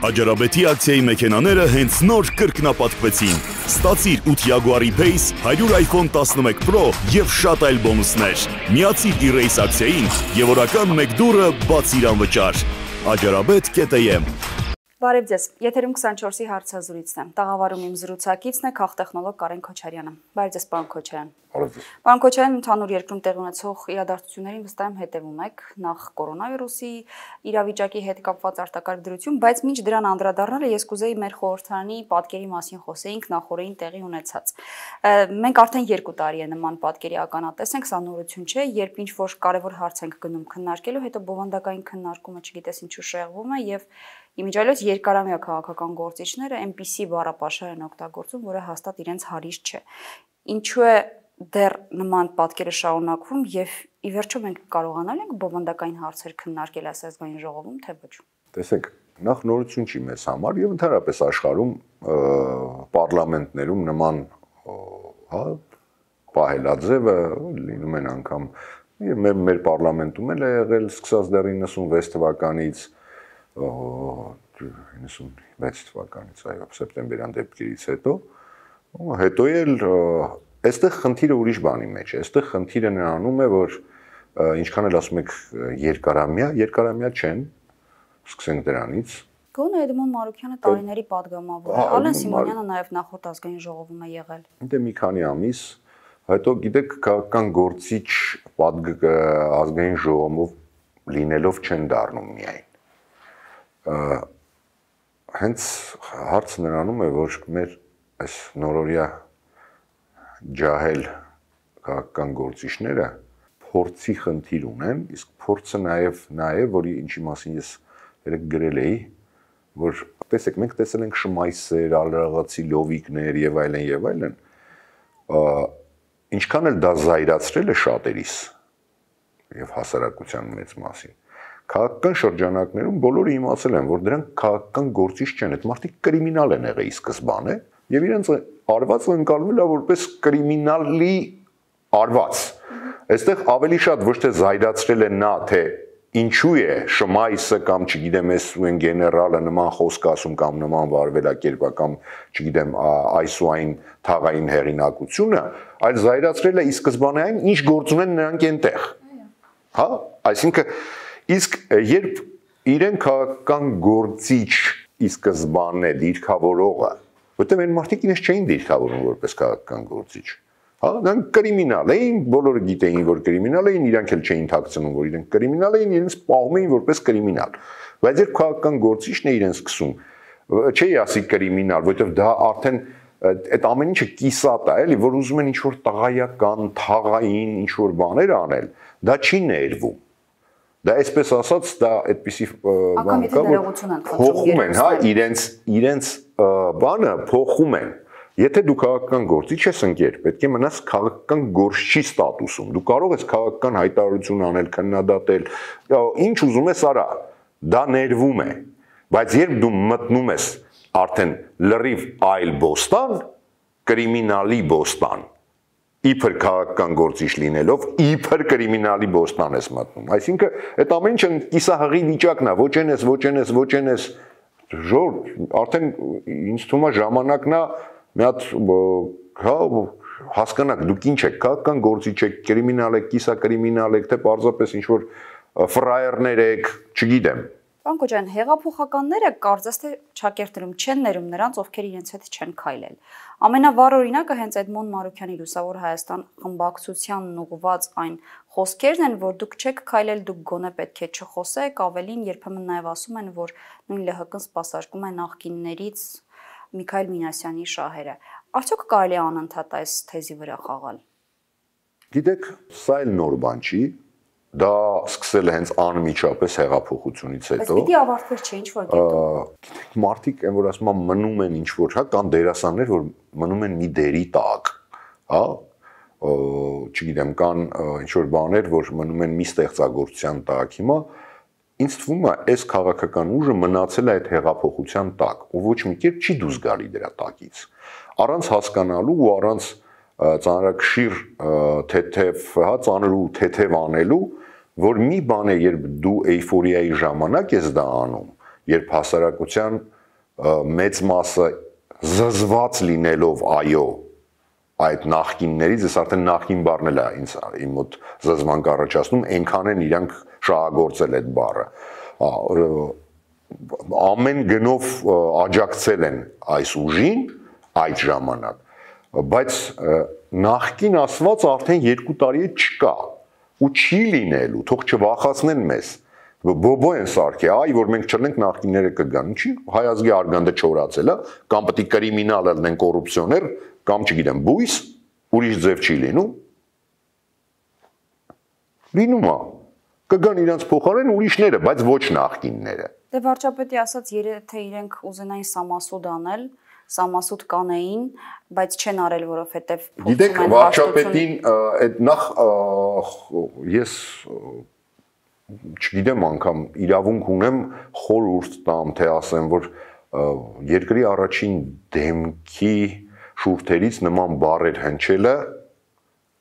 Աջարաբետի ակցիայի մեքենաները հենց նոր կրկնապատկվեցին։ Ստացիր 8 Jaguar-ի Pace, 100 iPhone 11 Pro եւ շատ այլ բոնուսներ։ Միացիր e-race ակցիային եւ օրական 1 դուրը բացիր անվճար։ Աջարաբետ.am Բարև ձեզ։ Եթերում 24-ի հարցազրույցն է։ Տաղավարում իմ զրուցակիցն է քաղտեխնոլոգ Կարեն Քոչարյանը։ Բարև ձեզ, պարոն Քոչարյան։ Ձեզ։ Պարոն Քոչարյան, ընդհանուր երկրում տեղի ունեցող իրադարձություններին վստահ եմ հետևում եք, նախ կորոնավիրուսի իրավիճակի հետ կապված արտակարգ դրություն, բայց մինչ դրան անդրադառնալը ես կուզեի մեր խորհրդարանի պատկերի մասին խոսեինք նախորդին տեղի ունեցած։ Մենք արդեն 2 տարի է նման պատկերի ականատես ենք, սա նորություն չէ, երբ ինչ որ կարևոր հարց ենք գնում քննարկելու, հետո բովանդակային քննարկումը չգիտես ինչու շեղվում է եւ Իմիջիայլոց երկարամյա քաղաքական գործիչները այնպիսի բառապաշար են օգտագործում, որը հաստատ իրենց հարիստ չէ։ Ինչու է դեռ նման պատկերը շարունակվում եւ ի վերջո մենք կարողանալ ենք բովանդակային հարցեր քննարկել ասազգային ժողովում, թե ոչ։ Տեսեք, նախ նորություն չի մեզ համար եւ ընդհանրապես աշխարհում պարլամենտներում նման հա պահելաձևը լինում են անգամ մեր մեր պարլամենտում էլ է եղել սկսած դեռ 96 թվականից 96 թվականից, այո, սեպտեմբերյան դեպքերից հետո, հետո էլ Այստեղ խնդիրը ուրիշ բանի մեջ է։ Այստեղ խնդիրը նրանում է, որ ինչքան էլ ասում եք երկարամյա, երկարամյա չեն, սկսենք դրանից, Գոնե Էդմոն Մարուկյանը տարիների падգամավոր է։ Ալեն Սիմոնյանը նաև նախորդ ազգային ժողովում է եղել։ Դե մի քանի ամիս, հետո գիտեք, քաղաքական գործիչ падգ ազգային ժողովով լինելով չեն դառնում միայն։ Հենց հարցը նրանում է, որ մեր այս նորորյա ջահել քաղաքական գործիչները փորձի խնդիր ունեն, իսկ փորձը նաև նա է, որի ինչի մասին ես երեք գրել էի, որ տեսեք, մենք տեսել ենք շմայսեր, ալրաղացի լովիկներ եւ այլն եւ այլն, ինչքան էլ դա զայրացրել է շատերիս եւ հասարակության մեծ մասին քաղաքական շրջանակներում բոլորը իմացել են, որ դրանք քաղաքական գործիչ չեն, այդ մարդիկ կրիմինալ են եղել ի սկզբանե եւ իրենց արվածը ընկալվել է որպես կրիմինալի արված։ Այստեղ ավելի շատ ոչ թե զայրացրել են նա, թե ինչու է շմայսը կամ չգիտեմ ես ու են գեներալը նման խոսք ասում կամ նման վարվելակերպ կամ չգիտեմ այս ու այն թաղային հերինակությունը, այլ զայրացրել է ի սկզբանե այն, ինչ գործ ունեն նրանք այնտեղ։ Հա, այսինքն Իսկ երբ իրեն քաղաքական գործիչ ի սկզբանե դիրքավորողը, որտեղ այն մարդիկ իրենց չէին դիրքավորում որպես քաղաքական գործիչ, հա, նրանք կրիմինալ էին, բոլորը գիտեին, որ կրիմինալ էին, իրանք էլ չէին թաքցնում, որ իրենք կրիմինալ էին, իրենց պահում էին որպես կրիմինալ։ Բայց երբ քաղաքական գործիչն է իրեն սկսում, չէի ասի կրիմինալ, որովհետև դա արդեն այդ ամեն ինչը կիսատ է, էլի, որ ուզում են ինչ որ տղայական, թաղային ինչ որ բաներ անել, դա չի ներվում Դա այսպես ասած, դա այդպիսի բան կա, որ փոխում են, հա, իրենց իրենց բանը փոխում են։ Եթե դու քաղաքական գործիչ ես ընկեր, պետք է մնաս քաղաքական գործչի ստատուսում։ Դու կարող ես քաղաքական հայտարարություն անել, քննադատել, ինչ ուզում ես արա։ Դա ներվում է։ Բայց երբ դու մտնում ես արդեն լրիվ այլ բոստան, կրիմինալի բոստան, իբր քաղաքական գործիչ լինելով իբր կրիմինալի բոստան ես մտնում այսինքն այդ ամեն ինչը կիսահղի վիճակն է ոչ ենես ոչ ենես ոչ ենես ժոր արդեն ինձ թվում է ժամանակն է մի հատ հա հասկանաք դուք ինչ եք քաղաքական գործիչ եք կրիմինալ եք կիսակրիմինալ եք թե պարզապես ինչ որ ֆրայերներ եք չգիտեմ Պանկո ջան, հեղափոխականները կարծես թե ճակերտերում չեն ներում նրանց, ովքեր իրենց հետ չեն քայլել։ Ամենավառ օրինակը հենց Էդմոն Մարուկյանի Լուսավոր Հայաստան խմբակցությանն ուղված այն խոսքերն են, որ դուք չեք քայլել, դուք գոնե պետք է չխոսեք, ավելին երբեմն նաև ասում են, որ նույն ԼՀԿ-ն սпасարկում է նախկիններից Միքայել Մինասյանի շահերը։ Արդյոք կարելի է անընդհատ այս թեզի վրա խաղալ։ Գիտեք, սա էլ նոր բան չի, դա սկսել է հենց անմիջապես հեղափոխությունից հետո։ Բայց պիտի ավարտվեր չէ ինչ որ Գիտեք, մարդիկ այն որ ասում են մնում են ինչ որ, հա, կան դերասաններ, որ մնում են մի դերի տակ, հա, չգիտեմ, կան ինչ որ բաներ, որ մնում են մի ստեղծագործության տակ։ Հիմա ինձ թվում է, այս քաղաքական ուժը մնացել է այդ հեղափոխության տակ, ու ոչ մի կերպ չի դուրս գալի դրա տակից։ Առանց հասկանալու ու առանց ծանրակշիռ թեթև, հա, ծանր ու թեթև անելու, որ մի բան է, երբ դու էйֆորիայի ժամանակ ես դա անում, երբ հասարակության մեծ մասը զզված լինելով այո այդ նախկիններից, ես արդեն նախկին բառն էլ է ինձ իմ մոտ զզման կառաջացնում, այնքան են իրանք շահագործել այդ բառը ամեն գնով աջակցել են այս ուժին այդ ժամանակ բայց նախքին ասված արդեն 2 տարի է չկա ու չի լինելու թող չվախացնեն մեզ բոբո են սարքի, այ որ մենք չլենք նախկինները կգան։ Ինչի՞ հայազգի արգանդը չորացել է, կամ պետք է կրիմինալ լինեն կոռուպցիոներ, կամ չգիտեմ, բույս, ուրիշ ձև չի լինում։ Լինում է։ Կգան իրանց փոխարեն ուրիշները, բայց ոչ նախկինները։ Դե վարչապետի ասած եթե իրենք ուզենային սամասուդ անել, սամասուդ կանեին, բայց չեն արել, որովհետև Գիտեք, վարչապետին այդ նախ ես չգիտեմ անգամ իրավունք ունեմ խորուրդ տամ, թե ասեմ, որ երկրի առաջին դեմքի շուրթերից նման բառեր հնչելը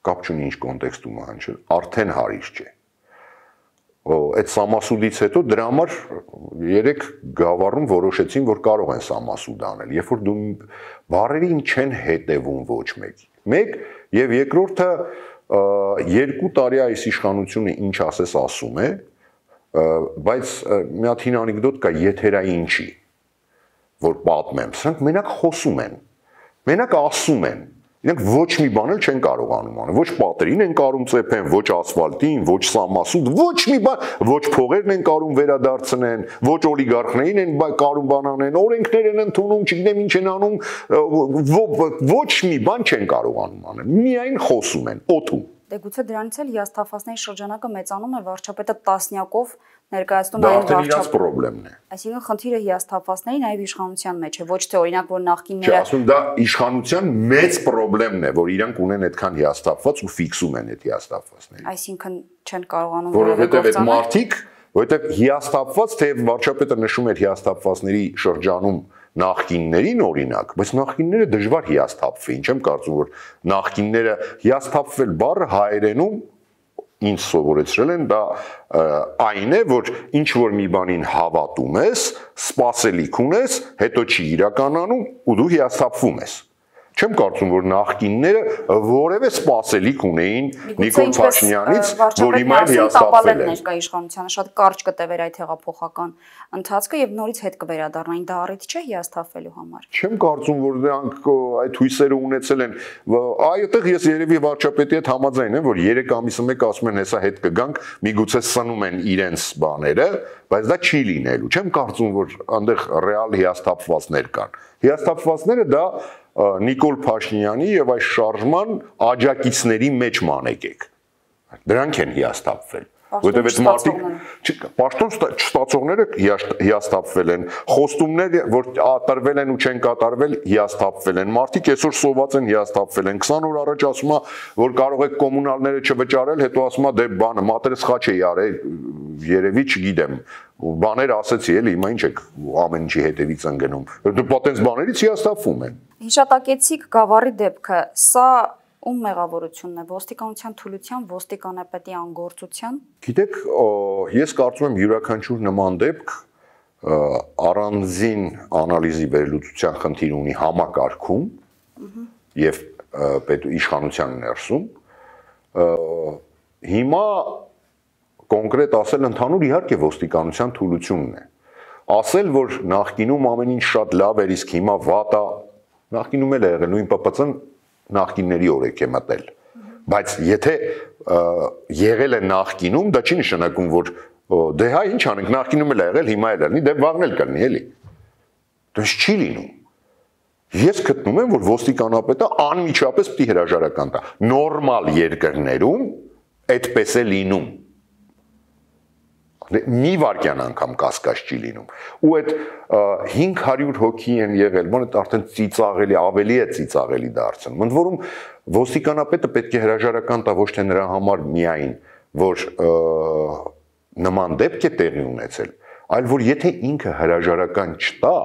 կապ չունի ինչ կոնտեքստում հնչել, արդեն հարիր չէ այդ սամասուդից հետո դրա համար երեք գավառում որոշեցին, որ կարող են սամասուդ անել։ Երբ որ դու բարերին չեն հետևում ոչ մեկ։ Մեկ եւ երկրորդը երկու տարի այս իշխանությունը ինչ ասես ասում է, բայց մի հատ հին անեկդոտ կա եթերային չի, որ պատմեմ։ Սրանք մենակ խոսում են։ Մենակ ասում են Իրենք ոչ մի բան էլ չեն կարողանում անել։ Ոչ պատերին են կարում ծեփեն, ոչ ասֆալտին, ոչ սամասուտ, ոչ մի բան, ոչ փողերն են կարում վերադարձնեն, ոչ օլիգարխներին են կարում բան անեն, օրենքներ են ընդունում, չգիտեմ ինչ են անում, ոչ մի բան չեն կարողանում անել։ Միայն խոսում են, օթում։ Դե գուցե դրանից էլ հիասթափվածների շրջանակը մեծանում է վարչապետը տասնյակով ներկայացնում այն վարչապետը։ խնդրեմն է։ Այսինքն խնդիրը հիասթափվածների նաև իշխանության մեջ է, ոչ թե օրինակ որ նախկինները Չէ, ասում դա իշխանության մեծ խնդրեմն է, որ իրանք ունեն այդքան հիասթափված ու ֆիքսում են այդ հիասթափվածներին։ Այսինքն չեն կարողանում որովհետև այդ մարդիկ, որովհետև հիասթափված թե վարչապետը նշում էր հիասթափվածների շրջանում նախկիններին օրինակ, բայց նախկինները դժվար հիասթափվեին, չեմ կարծում որ նախկինները հիասթափվել բառը հայերենում ինձ սովորեցրել են, դա այն է, որ ինչ որ մի բանին հավատում ես, սпасելիք ունես, հետո չի իրականանում ու դու հիասթափվում ես չեմ կարծում որ նախկինները որևէ սпасելիք ունեին Նիկոլ Փաշինյանից, որ հիմա հիաստափվել է։ Ներկա իշխանությանը շատ կարճ կտևեր այդ հեղափոխական ընթացքը եւ նորից հետ կվերադառնային դա առիթ չէ հիաստափվելու համար։ Չեմ կարծում որ նրանք այդ հույսերը ունեցել են։ Այդտեղ ես երևի վարչապետի հետ համաձայն եմ, որ 3 ամիսը մեկ ասում են հեսա հետ կգանք, միգուցե սնում են իրենց բաները, բայց դա չի լինելու։ Չեմ կարծում որ այնտեղ ռեալ հիաստափվածներ կան։ Հիաստափվածները դա Նիկոլ Փաշինյանի եւ այս շարժման աջակիցների մեջ մանեկեք։ Դրանք են հիասթափվել որտեվ այդ մարդիկ պաշտոն չստացողները հիասթափվել են խոստումներ որ ատարվել են ու չեն կատարվել հիասթափվել են մարդիկ այսօր սոված են հիասթափվել են 20 օր առաջ ասում է որ կարող եք կոմունալները չվճարել հետո ասում է դե բանը մատերը սխաչ է արել երևի չգիտեմ բաներ ասեցի էլի հիմա ինչ եք ամեն ինչի հետևից ընկնում դու պատենց բաներից հիասթափվում են հիշատակեցիք գավառի դեպքը. Սա ում մեղավորությունն է ոստիկանության թուլության, ոստիկանապետի անգործության։ Գիտեք, ես կարծում եմ յուրաքանչյուր նման դեպք առանձին անալիզի վերլուծության խնդիր ունի համակարգում եւ պետ իշխանության ներսում հիմա կոնկրետ ասել ընդհանուր իհարկե ոստիկանության թուլությունն է ասել որ նախկինում ամեն ինչ շատ լավ էր իսկ հիմա վատ է նախկինում էլ է եղել նույն ՊՊՑ-ն նախկինների օրեք է մտել բայց եթե եղել է նախկինում դա չի նշանակում որ դե հա ինչ անենք նախկինում էլ է եղել հիմա էլ լինի դե վաղն էլ կլինի էլի դες չի լինում ես գտնում եմ որ ոստիկանապետը անմիջապես պիտի հրաժարական տա նորմալ երկրներում այդպես է լինում մի վարքյան անգամ կասկած չի լինում ու այդ 500 հոգի են եղել այդ արդեն ծիծաղելի ավելի է ծիծաղելի դարձնում ընդ որում ոստիկանապետը պետք է հրաժարական տա ոչ թե նրա համար միայն որ նման դեպք է տեղի ունեցել այլ որ եթե ինքը հրաժարական չտա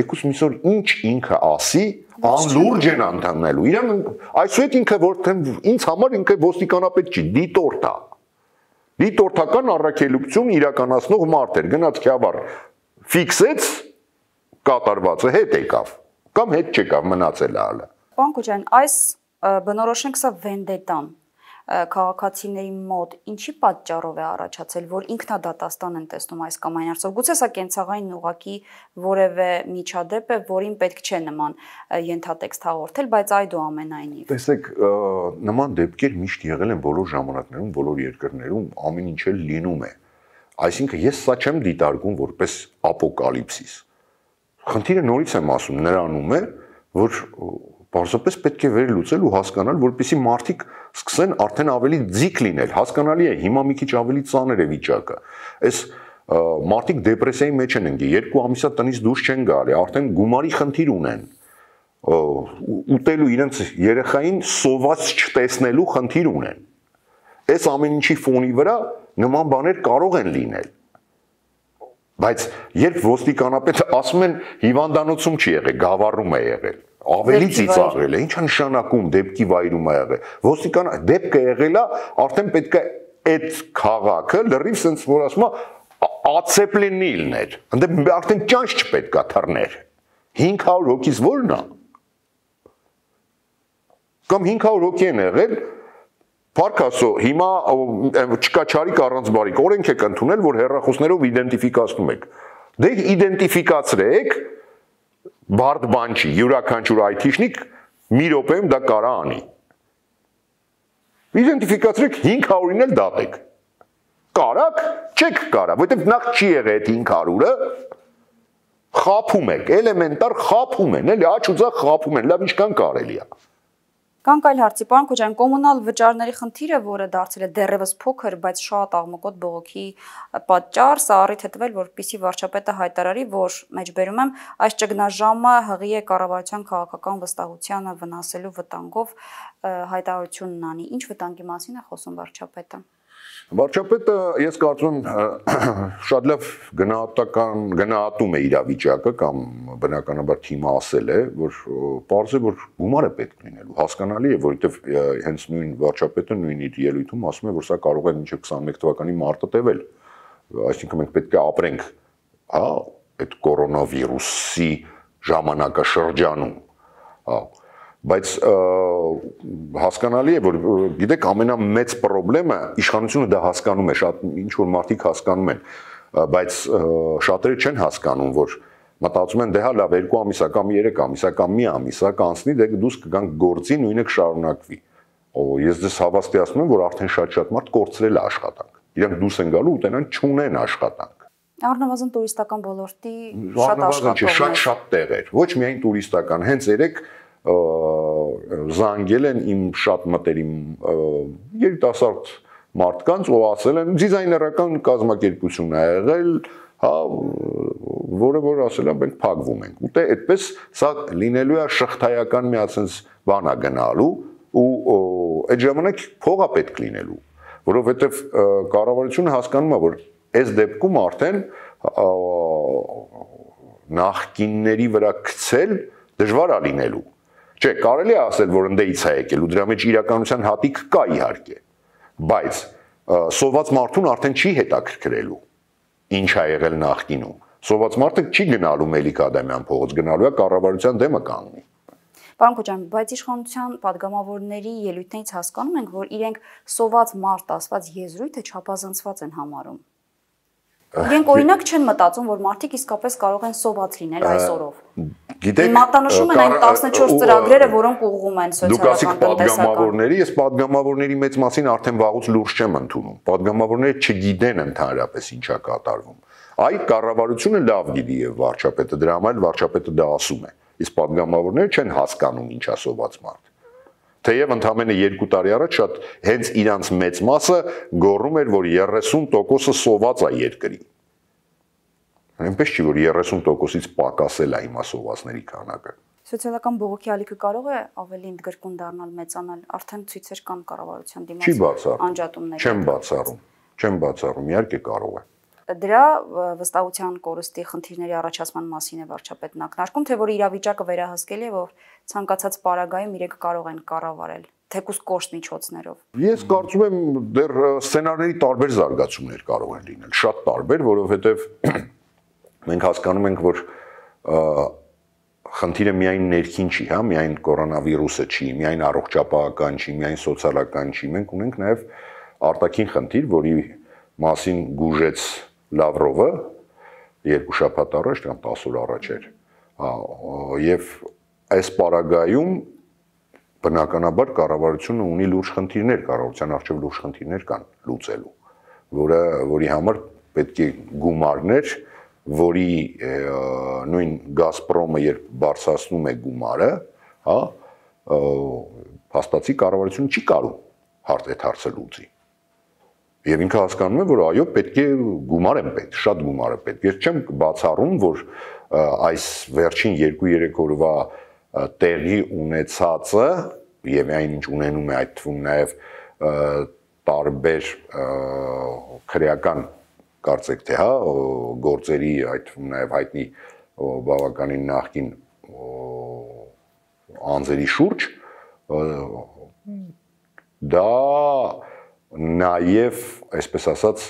եկուս միսօր ինչ ինքը ասի անլուրջ են անդամնելու իրան այսուհետ ինքը որ ինձ համար ինքը ոստիկանապետ չի դիտորդ է դիտորդական առաքելություն իրականացնող մարդ էր գնաց Քյավառ ֆիքսեց կատարվածը հետ եկավ կամ հետ չեկավ մնացել է հələ։ Պարոն Քոչարյան, այս բնորոշենք սա վենդետան քաղաքացիների մոտ ինչի պատճառով է առաջացել, որ ինքնադատաստան են տեսնում այս կամ այն արծով։ Գուցե սա կենցաղային ուղակի որևէ միջադեպ է, որին պետք չէ նման ենթատեքստ հաղորդել, բայց այդուամենայնիվ։ Տեսեք, նման դեպքեր միշտ եղել են բոլոր ժամանակներում, բոլոր երկրներում, ամեն ինչ էլ լինում է։ Այսինքն ես սա չեմ դիտարկում որպես ապոկալիպսիս։ Խնդիրը նորից եմ ասում, նրանում է, որ Պարզապես պետք է վերլուծել ու հասկանալ, որպեսզի մարդիկ սկսեն արդեն ավելի ձիգ լինել։ Հասկանալի է, հիմա մի քիչ ավելի ծանր է վիճակը։ Այս մարդիկ դեպրեսիայի մեջ են ընկել, երկու ամիսա տնից դուրս չեն գալի, արդեն գումարի խնդիր ունեն ուտելու իրենց երեխային սոված չտեսնելու խնդիր ունեն։ Այս ամեն ինչի ֆոնի վրա նման բաներ կարող են լինել։ Բայց երբ ոստիկանապետը ասում են հիվանդանոցում չի եղել, գավառում է եղել, ավելի ծիծաղել է, ի՞նչ է նշանակում դեպքի վայրում է եղել։ Ոստիկան դեպքը եղել է, արդեն պետք է այդ քաղաքը լրիվ sense որ ասում է ացեպլինի լիներ։ Ընդ արդեն ճանճ չպետքա թռներ։ 500 հոգից ո՞րն է։ Կամ 500 հոգի են եղել, Փարքասո հիմա չկա չարիք առանց բարիք օրենք եք ընդունել որ հերախոսներով իդենտիֆիկացնում եք դե իդենտիֆիկացրեք բարդ բան չի յուրաքանչյուր IT-շնիկ մի րոպեում դա կարա անի իդենտիֆիկացրեք 500-ին էլ դատեք կարակ չեք կարա որովհետև նախ չի եղել այդ 500-ը խափում եք էլեմենտար խափում են էլի աչ ու ձախ խափում են լավ ինչքան կարելի է Կանք այլ հարցի, պարոն Քոջյան, կոմունալ վճարների խնդիրը, որը դարձել է դեռևս փոքր, բայց շատ աղմկոտ բողոքի պատճառ, սա առիթ է տվել, որպիսի վարչապետը հայտարարի, որ մեջբերում եմ այս ճգնաժամը հղի է կառավարության քաղաքական վստահությանը վնասելու վտանգով հայտարարությունն անի։ Ինչ վտանգի մասին է խոսում վարչապետը։ Վարչապետը ես կարծում եմ շատ լավ գնահատական գնահատում է իրավիճակը կամ բնականաբար թիմը ասել է, որ parz է որ գումար է պետք լինելու։ Հասկանալի է, որովհետև հենց նույն վարչապետը նույն իր ելույթում ասում է, որ սա կարող է մինչև 21 թվականի մարտը տևել։ Այսինքն մենք պետք է ապրենք, հա, այդ կորոնավիրուսի ժամանակաշրջանում։ Հա բայց հասկանալի է որ գիտեք ամենամեծ խնդրեմը իշխանությունը դա հասկանում է շատ ինչ որ մարդիկ հասկանում են բայց շատերը չեն հասկանում որ մտածում են դե հա լավ երկու ամիսա կամ 3 ամիսա կամ մի ամիսա կանցնի դե դուս կգանք գործի նույնը կշարունակվի ո ես դες հավաստիացնում եմ որ արդեն շատ-շատ մարդ կորցրել է աշխատանք իրանք դուրս են գալու ուտենան չունեն աշխատանք Առնվազն տուրիստական ոլորտի շատ աշխատողներ շատ շատ տեղեր ոչ միայն տուրիստական հենց երեք զանգել են իմ շատ մտերիմ երիտասարդ մարդկանց ու ասել են դիզայներական կազմակերպություն է եղել, հա, որը որ ասել են մենք փակվում ենք։ Ուտե այդպես սա լինելու է շղթայական մի ասենց բանա գնալու ու այդ ժամանակ փողա պետք լինելու, որովհետև կառավարությունը հասկանում է, որ այս դեպքում արդեն նախկինների վրա գցել դժվար է լինելու Չէ, կարելի է ասել, որ ընդեից է եկել ու դրա մեջ իրականության հատիկ կա իհարկե։ Բայց սոված մարդուն արդեն չի հետաքրքրելու ինչ ա եղել նախկինում։ Սոված մարդը չի գնալու Մելիք Ադամյան փողոց, գնալու է կառավարության դեմը կանգնի։ Պարոն Քոչյան, բայց իշխանության падգամավորների ելույթներից հասկանում ենք, որ իրենք սոված մարդ ասված եզրույթը չափազանցված են համարում։ Իրենք օրինակ չեն մտածում, որ մարդիկ իսկապես կարող են սոված լինել այսօրով։ Գիտեք, մատանշում են այն 14 ծրագրերը, որոնք ուղղում են սոցիալական տնտեսական։ Դուք ասիք падգամավորների, ես падգամավորների մեծ մասին արդեն վաղուց լուրջ չեմ ընդունում։ Падգամավորները չգիտեն ընդհանրապես ինչա կատարվում։ Այ կառավարությունը լավ գիտի եւ վարչապետը դրա համար վարչապետը դա ասում է։ Իսկ падգամավորները չեն հասկանում ինչա սոված մարդ։ Թեև ընդամենը 2 տարի առաջ շատ հենց իրանց մեծ մասը գոռում էր, որ 30%-ը սոված է երկրին Այնպես չի, որ 30%-ից պակասել է հիմա սովածների քանակը։ Սոցիալական բողոքի ալիքը կարող է ավելի ընդգրկուն դառնալ, մեծանալ, արդեն ցույցեր կան կառավարության դիմաց։ Չի բացառում։ Անջատումներ։ Չեմ բացառում։ Չեմ բացառում, իհարկե կարող է դրա վստահության կորստի խնդիրների առաջացման մասին է վարչապետն ակնարկում, թե որ իրավիճակը վերահսկելի է, որ ցանկացած պարագայում իրենք կարող են կառավարել թեկուս կոշտ միջոցներով։ Ես կարծում եմ դեռ սցենարների տարբեր զարգացումներ կարող են լինել, շատ տարբեր, որովհետև մենք հասկանում ենք, որ խնդիրը միայն ներքին չի, հա, միայն կորոնավիրուսը չի, միայն առողջապահական չի, միայն սոցիալական չի։ Մենք ունենք նաև արտաքին խնդիր, որի մասին գուժեց Լավրովը երկու շաբաթ առաջ կամ 10 օր առաջ էր։ Եվ այս պարագայում բնականաբար կառավարությունը ունի լուրջ խնդիրներ, կառավարության արժեվ լուրջ խնդիրներ կան լուծելու, որը որի համար պետք է գումարներ, որի նույն Գազպրոմը երբ բարձրացնում է գումարը, հա, հաստատի կառավարությունը չի կարող հարց այդ հարցը լուծի։ Եվ ինքը հասկանում է, որ այո, պետք է գումար են պետք, շատ գումար է պետք։ Ես չեմ բացառում, որ այս վերջին 2-3 օրվա տեղի ունեցածը եւ այն ինչ ունենում է այդ թվում նաեւ տարբեր քրեական կարծեք թե հա գործերի այդ նաև հայտնի բավականին նախքին անձերի շուրջ դա նաև այսպես ասած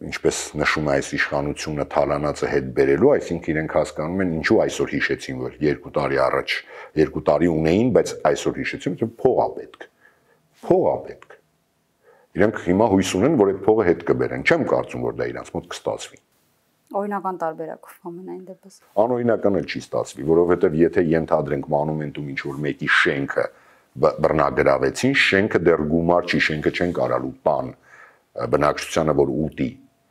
ինչպես նշում է այս իշխանությունը թալանածը հետ բերելու, այսինքն իրենք հասկանում են ինչու այսօր հիշեցին, որ 2 տարի առաջ 2 տարի ունեին, բայց այսօր հիշեցին, որ փող է պետք։ Փող է պետք իրենք հիմա հույս ունեն, որ այդ փողը հետ կբերեն։ Չեմ կարծում, որ դա իրանց մոտ կստացվի։ Օրինական տարբերակով ամենայն դեպս։ Անօրինականը չի ստացվի, որովհետև եթե ենթադրենք մոնումենտում ինչ որ մեկի շենքը բռնագրավեցին, շենքը դեռ գումար չի, շենքը չեն կարալու տան բնակչությանը, որ ուտի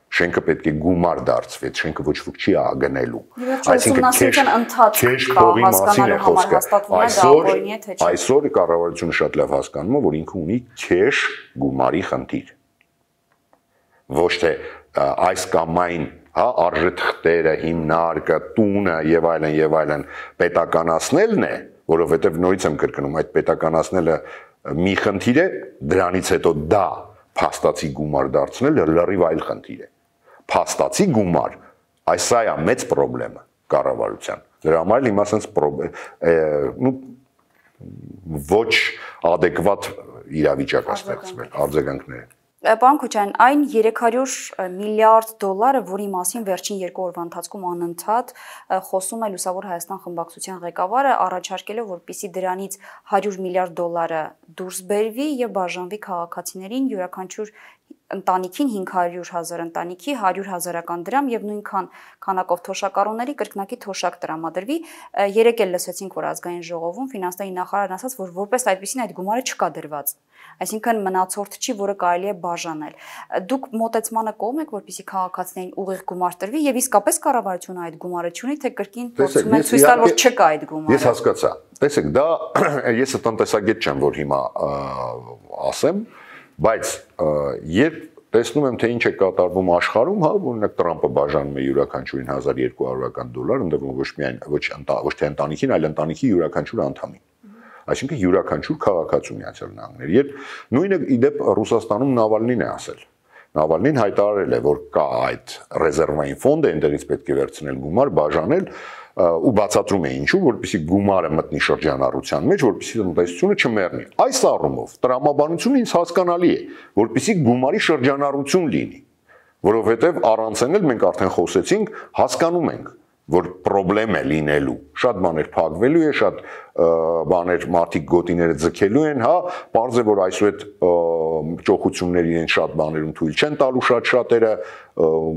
շենքը պետք է գումար դարձվի, շենքը ոչ ոք չի ագնելու։ Այսինքն քեշ քեշ փողի մասին է խոսքը։ Այսօր այսօր կառավարությունը շատ լավ հասկանում է, որ ինքը ունի քեշ գումարի խնդիր։ Ոչ թե այս կամ այն հա արժեթղթերը, հիմնարկը, տունը եւ այլն եւ այլն պետականացնելն է, որովհետեւ նորից եմ կրկնում, այդ պետականացնելը մի խնդիր է, դրանից հետո դա փաստացի գումար դարձնել լրիվ այլ խնդիր է փաստացի գումար, այս սա է մեծ խնդրեմը կառավարության։ Դրա համար հիմա sense նու ոչ adekvat իրավիճակ է ստեղծվել արձագանքները։ Պարոն Քոչյան, այն 300 միլիարդ դոլարը, որի մասին վերջին երկու օրվա ընթացքում անընդհատ խոսում է Լուսավոր Հայաստան խմբակցության ղեկավարը, առաջարկելով, որպիսի դրանից 100 միլիարդ դոլարը դուրս բերվի եւ բաժանվի քաղաքացիներին յուրաքանչյուր ընտանիքին 500 հազար ընտանիքի 100 հազարական դրամ եւ նույնքան քանակով թոշակառուների կրկնակի թոշակ տրամադրվի։ Երեք էլ լսեցինք, որ ազգային ժողովում ֆինանսների նախարարն ասաց, որ որպես այդպեսին այդ գումարը չկա դրված։ Այսինքն մնացորդ չի, որը կարելի է բաժանել։ Դուք մոտեցմանը կողմ եք, որպեսի քաղաքացիներին ուղիղ գումար տրվի եւ իսկապես կառավարությունը այդ գումարը չունի, թե կրկին փորձում են ցույց տալ, որ չկա այդ գումարը։ Ես հասկացա։ Տեսեք, դա ես տնտեսագետ չեմ, որ հիմա ասեմ, բայց երբ տեսնում եմ թե ինչ է կատարվում աշխարհում, հա, օրինակ Տրամպը բաժանում է յուրաքանչյուրին 1200-ական դոլար, ընդդեմ ոչ միայն ոչ ոչ թե ընտանիքին, այլ ընտանիքի յուրաքանչյուր անդամին այսինքն յուրաքանչյուր քաղաքացու Միացյալ Նահանգներ։ Երբ նույնը իդեպ Ռուսաստանում Նավալնին է ասել։ Նավալնին հայտարարել է, որ կա այդ ռեզերվային ֆոնդը, այնտեղից պետք է վերցնել գումար, բաժանել, ու բացատրում է ինչու, որպեսզի գումարը մտնի շրջանառության մեջ, որպեսզի տնտեսությունը չմեռնի։ Այս առումով տրամաբանությունը ինձ հասկանալի է, որպեսզի գումարի շրջանառություն լինի, որովհետև առանց այն էլ մենք արդեն խոսեցինք, հասկանում ենք, որ խնդրեմ է լինելու։ Շատ բաներ փակվելու է, շատ բաներ մարդիկ գոտիները ձգելու են, հա, parz է որ այսու այդ ճոխությունների են շատ բաներում թույլ չեն տալու շատ շատերը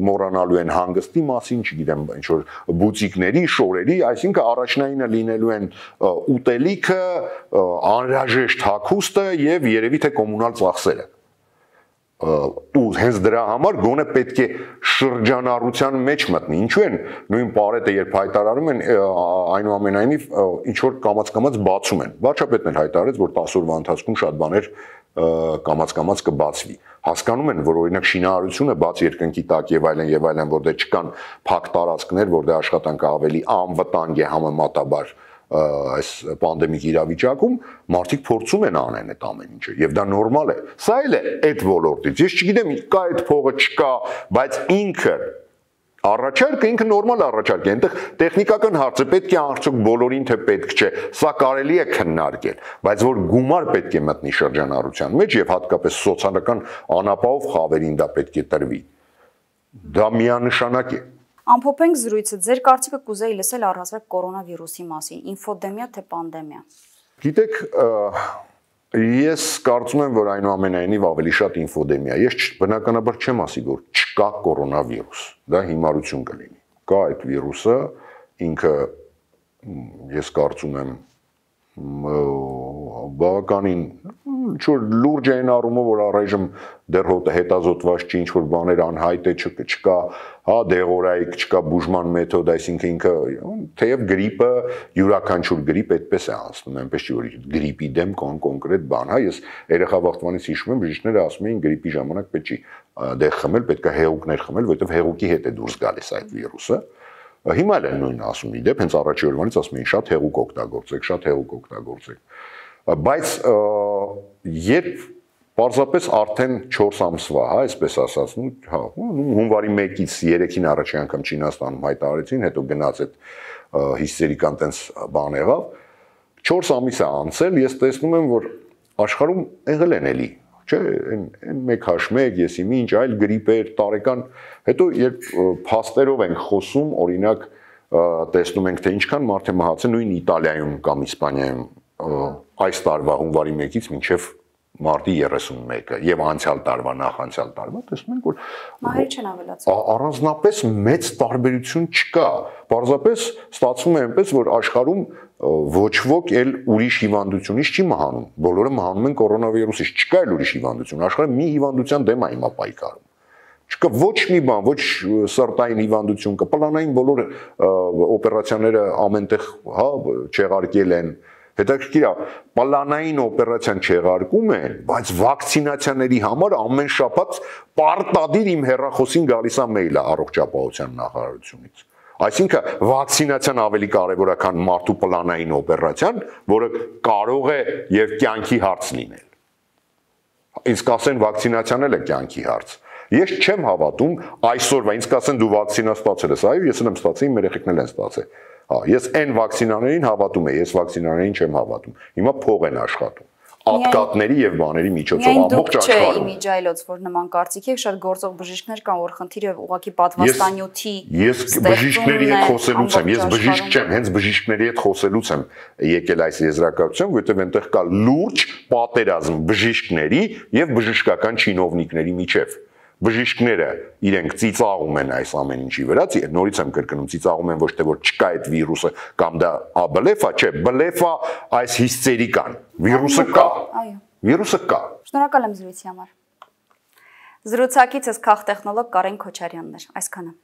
մոռանալու են հանգստի մասին, չգիտեմ, ինչ որ բուտիկների, շորերի, այսինքն առաջնայինը լինելու են ուտելիքը, անհրաժեշտ հագուստը եւ երևի թե կոմունալ ծախսերը ու հենց դրա համար գոնե պետք է շրջանառության մեջ մտնի։ Ինչու են նույն պարետը երբ հայտարարում են այնուամենայնիվ ինչ որ կամած-կամած բացում են։ Վարչապետն էլ հայտարարեց, որ 10 օրվա ընթացքում շատ բաներ կամած-կամած կբացվի։ Հասկանում են, որ օրինակ շինարարությունը բաց երկնքի տակ եւ այլն եւ այլն, որտեղ չկան փակ տարածքներ, որտեղ աշխատանքը ավելի անվտանգ է համեմատաբար այս պանդեմիկ իրավիճակում մարդիկ փորձում են անեն այդ ամեն ինչը եւ դա նորմալ է սա էլ է այդ ոլորտից ես չգիտեմ կա այդ փողը չկա բայց ինքը Առաջարկը ինքը նորմալ առաջարկ է, այնտեղ տեխնիկական հարցը պետք է արդյոք բոլորին թե պետք չէ, սա կարելի է քննարկել, բայց որ գումար պետք է մտնի շրջանառության մեջ եւ հատկապես սոցիալական անապահով խավերին դա պետք է տրվի։ Դա միանշանակ է Ամփոփենք զրույցը։ Ձեր կարծիքը կուզեի լսել առհասարակ կորոնավիրուսի մասին, ինֆոդեմիա թե պանդեմիա։ Գիտեք, ես կարծում եմ, որ այնուամենայնիվ ավելի շատ ինֆոդեմիա։ Ես բնականաբար չեմ ասի, որ չկա կորոնավիրուս։ Դա հիմարություն կլինի։ Կա այդ վիրուսը, ինքը ես կարծում եմ բավականին ինչ որ լուրջ այն առումով որ առայժմ դեռ հետազոտված չի ինչ որ բաներ անհայտ է չկա հա դեղորայք չկա բուժման մեթոդ այսինքն ինքը թեև գրիպը յուրաքանչյուր գրիպ այդպես է անցնում այնպես չի որ գրիպի դեմ կան կոնկրետ բան հա ես երեխա վախտվանից հիշում եմ բժիշկները ասում էին գրիպի ժամանակ պետք չի դեղ խմել պետք է հեղուկներ խմել որովհետև հեղուկի հետ է դուրս գալիս այդ վիրուսը Հիմա էլ են նույնն ասում իդեպ, հենց առաջի օրվանից ասում էին շատ հեղուկ օգտագործեք, շատ հեղուկ օգտագործեք։ Բայց երբ Պարզապես արդեն 4 ամսվա, հա, այսպես ասած, ու հա, հունվարի 1-ից 3-ին առաջի անգամ Չինաստանում հայտարարեցին, հետո գնաց այդ հիստերիկան տենց բան եղավ։ 4 ամիս է անցել, ես տեսնում եմ, որ աշխարհում եղել են էլի չէ, այն այն մեկ հաշմեկ, եսի ինչ այլ գրիպեր, տարեկան, հետո երբ փաստերով ենք խոսում, օրինակ տեսնում ենք թե ինչքան մարդ է մահացել նույն Իտալիայում կամ Իսպանիայում այս տարվա հունվարի 1-ից մինչև մարտի 31-ը եւ անցյալ տարվա նախանցյալ տարվա տեսնում ենք որ մահեր չեն ավելացել առանձնապես մեծ տարբերություն չկա պարզապես ստացվում է այնպես որ աշխարհում ոչ ոք էլ ուրիշ հիվանդությունից չի մահանում բոլորը մահանում են կորոնավիրուսից չկա էլ ուրիշ հիվանդություն աշխարհը մի հիվանդության դեմ է հիմա պայքարում չկա ոչ մի բան, ոչ սրտային հիվանդություն կա, պլանային բոլոր օպերացիաները ամենտեղ, հա, չեղարկել են, Հետաքրքիր է, պլանային օպերացիան չեղարկում են, բայց վակցինացիաների համար ամեն շաբաթ պարտադիր իմ հեռախոսին գալիս է մեյլը առողջապահության նախարարությունից։ Այսինքն վակցինացիան ավելի կարևոր է, քան մարդու պլանային օպերացիան, որը կարող է եւ կյանքի հարց լինել։ Ինձ կասեն վակցինացիան էլ է կյանքի հարց։ Ես չեմ հավատում այսօրվա, ինձ կասեն դու վակցինա ստացել ես, այո, ես եմ ստացել, իմ երեխեքն էլ են ստացել Հա, ես այն վակցինաներին հավատում եմ, ես վակցինաներին չեմ հավատում։ Հիմա փող են աշխատում ատկատների եւ բաների միջոցով ամբողջ աշխարհում։ Միայն միջայլոց, որ նման կարծիքի եք, շատ գործող բժիշկներ կան, որ խնդիրը ուղղակի պատվաստանյութի Ես բժիշկների հետ խոսելուց եմ, ես բժիշկ չեմ, հենց բժիշկների հետ խոսելուց եմ եկել այս եզրակացության, որովհետեւ այնտեղ կա լուրջ պատերազմ բժիշկների եւ բժշկական չինովնիկների միջև բժիշկները իրենք ծիծաղում են այս ամեն ինչի վրա, նորից եմ կրկնում, ծիծաղում են ոչ թե որ չկա այդ վիրուսը կամ դա բլեֆա, չէ, բլեֆա այս հիստերիկան։ Վիրուսը կա։ Այո։ Վիրուսը կա։ Շնորհակալ եմ զրույցի համար։ Զրուցակիցս քաղ տեխնոլոգ Կարեն Քոչարյանն էր։ Այսքանը։